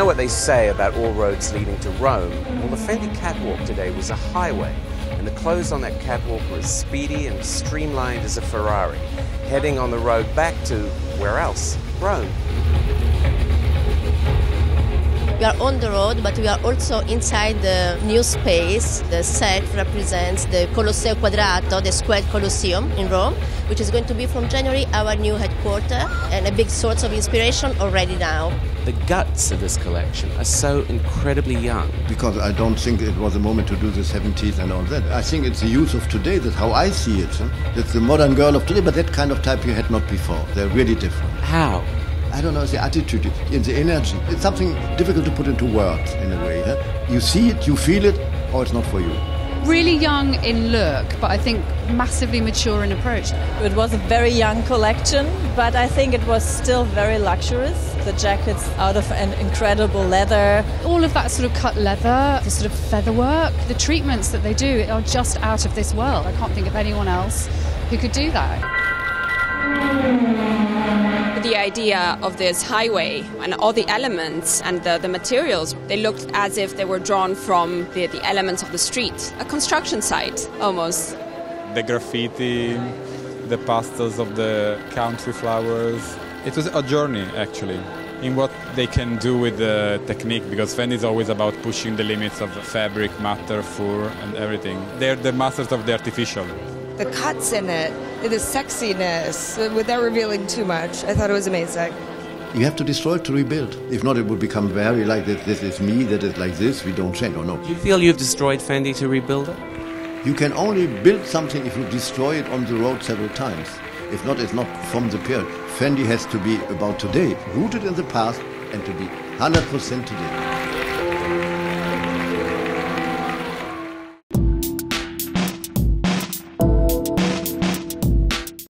what they say about all roads leading to Rome? Well, the Fendi catwalk today was a highway, and the clothes on that catwalk were as speedy and streamlined as a Ferrari, heading on the road back to where else? Rome. We are on the road, but we are also inside the new space. The set represents the Colosseo Quadrato, the squared Colosseum in Rome, which is going to be from January our new headquarters and a big source of inspiration already now. The guts of this collection are so incredibly young. Because I don't think it was a moment to do the 70s and all that. I think it's the youth of today, that's how I see it. It's the modern girl of today, but that kind of type you had not before. They're really different. How? I don't know, the attitude, in the energy. It's something difficult to put into words in a way. Huh? You see it, you feel it, or it's not for you. Really young in look, but I think massively mature in approach. It was a very young collection, but I think it was still very luxurious. The jackets out of an incredible leather. All of that sort of cut leather, the sort of feather work, the treatments that they do are just out of this world. I can't think of anyone else who could do that the idea of this highway and all the elements and the, the materials, they looked as if they were drawn from the, the elements of the street, a construction site almost. The graffiti, the pastels of the country flowers. It was a journey actually in what they can do with the technique because Fendi is always about pushing the limits of fabric, matter, fur, and everything. They're the masters of the artificial the cuts in it, the sexiness, without revealing too much. I thought it was amazing. You have to destroy it to rebuild. If not, it would become very like this. This is me. That is like this. We don't change. Or no. Do you feel you've destroyed Fendi to rebuild it? You can only build something if you destroy it on the road several times. If not, it's not from the period. Fendi has to be about today, rooted in the past, and to be 100% today.